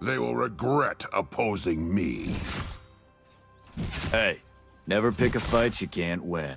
They will regret opposing me. Hey, never pick a fight you can't win.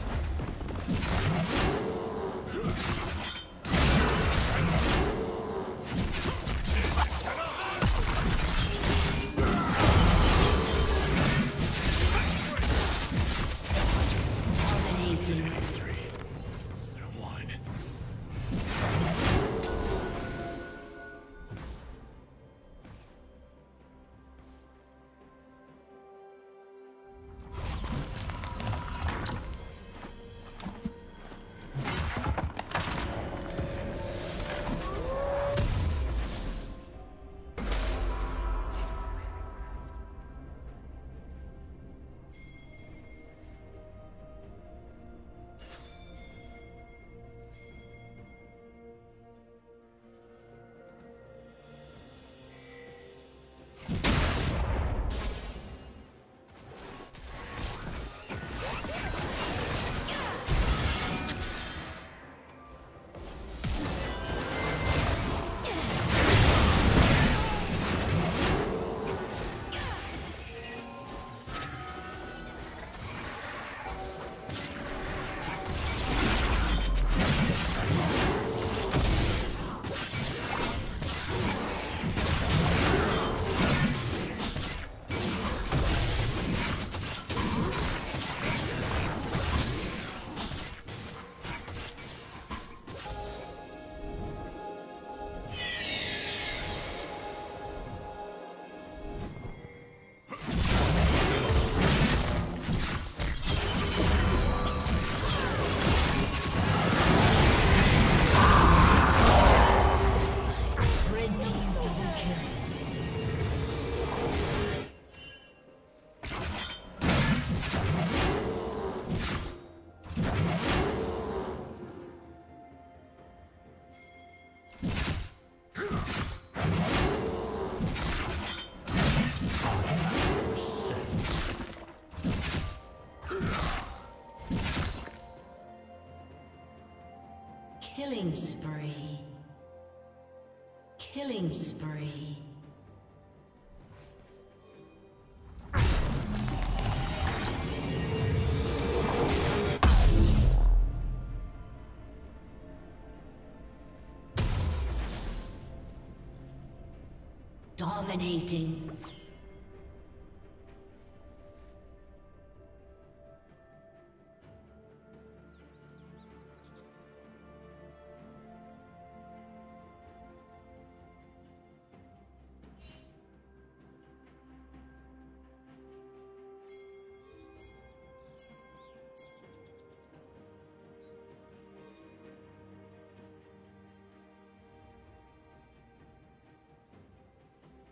Killing spree. Killing spree. Dominating.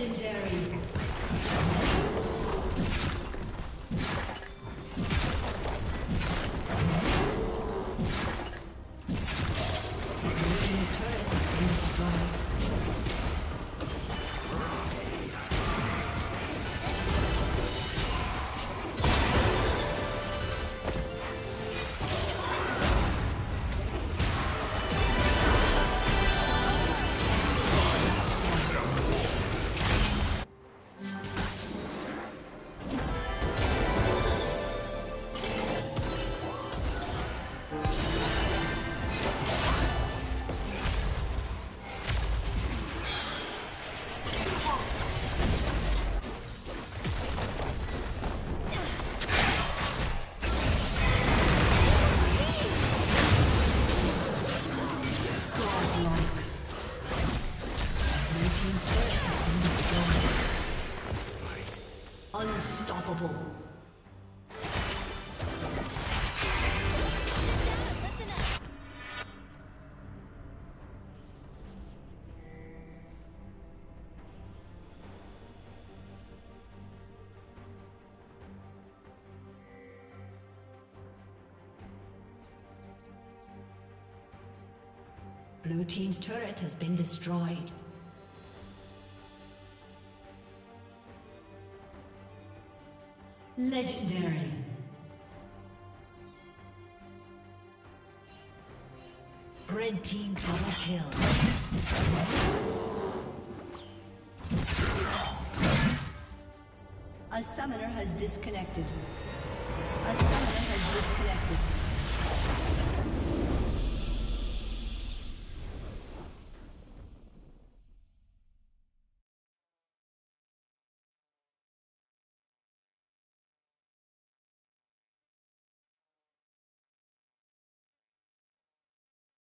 Legendary. Blue team's turret has been destroyed. Legendary. Red team double kill. A summoner has disconnected. A summoner has disconnected.